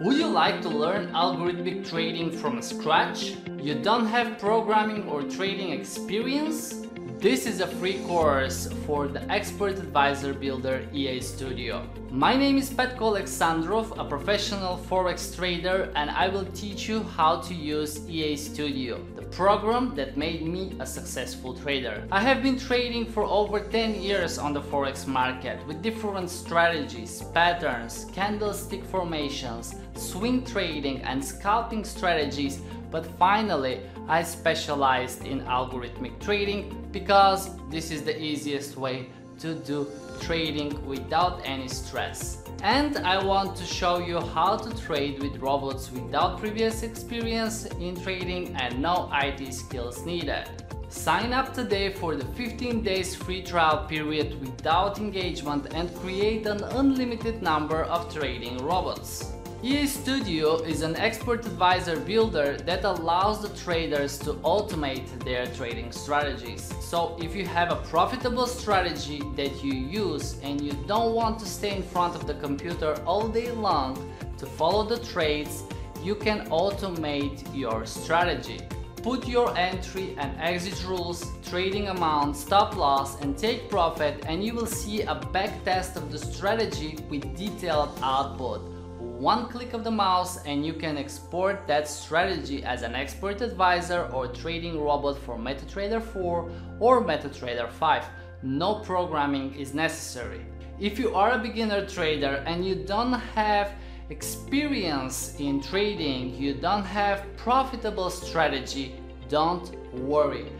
Would you like to learn algorithmic trading from scratch? You don't have programming or trading experience? This is a free course for the Expert Advisor Builder EA Studio. My name is Petko Alexandrov, a professional forex trader, and I will teach you how to use EA Studio, the program that made me a successful trader. I have been trading for over 10 years on the forex market with different strategies, patterns, candlestick formations, swing trading, and scalping strategies but finally I specialized in algorithmic trading because this is the easiest way to do trading without any stress. And I want to show you how to trade with robots without previous experience in trading and no IT skills needed. Sign up today for the 15 days free trial period without engagement and create an unlimited number of trading robots. EA Studio is an expert advisor builder that allows the traders to automate their trading strategies. So if you have a profitable strategy that you use and you don't want to stay in front of the computer all day long to follow the trades, you can automate your strategy. Put your entry and exit rules, trading amount, stop loss and take profit and you will see a backtest of the strategy with detailed output one click of the mouse and you can export that strategy as an expert advisor or trading robot for MetaTrader 4 or MetaTrader 5. No programming is necessary. If you are a beginner trader and you don't have experience in trading, you don't have profitable strategy, don't worry.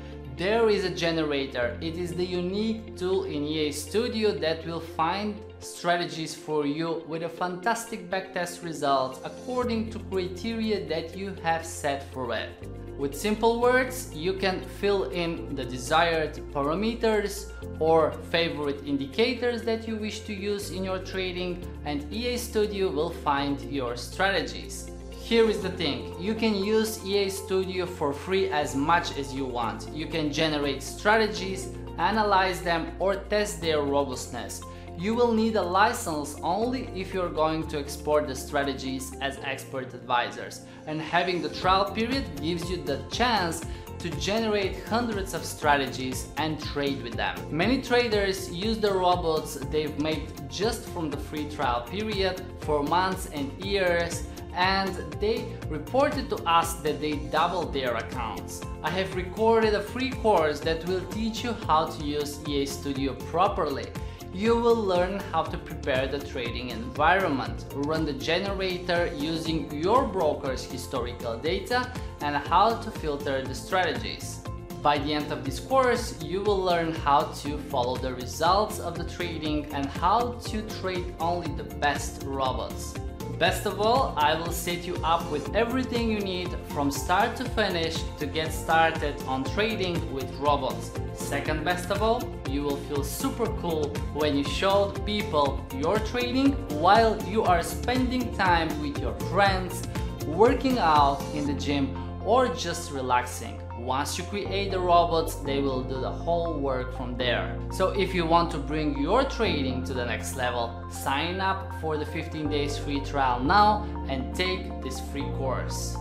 There is a generator. It is the unique tool in EA Studio that will find strategies for you with a fantastic backtest result according to criteria that you have set for it. With simple words, you can fill in the desired parameters or favorite indicators that you wish to use in your trading and EA Studio will find your strategies. Here is the thing, you can use EA Studio for free as much as you want. You can generate strategies, analyze them or test their robustness. You will need a license only if you're going to export the strategies as expert advisors. And having the trial period gives you the chance to generate hundreds of strategies and trade with them. Many traders use the robots they've made just from the free trial period for months and years and they reported to us that they doubled their accounts. I have recorded a free course that will teach you how to use EA Studio properly you will learn how to prepare the trading environment, run the generator using your broker's historical data, and how to filter the strategies. By the end of this course, you will learn how to follow the results of the trading and how to trade only the best robots. Best of all, I will set you up with everything you need from start to finish to get started on trading with robots. Second best of all, you will feel super cool when you show the people your trading while you are spending time with your friends, working out in the gym or just relaxing. Once you create the robots, they will do the whole work from there. So if you want to bring your trading to the next level, sign up for the 15 days free trial now and take this free course.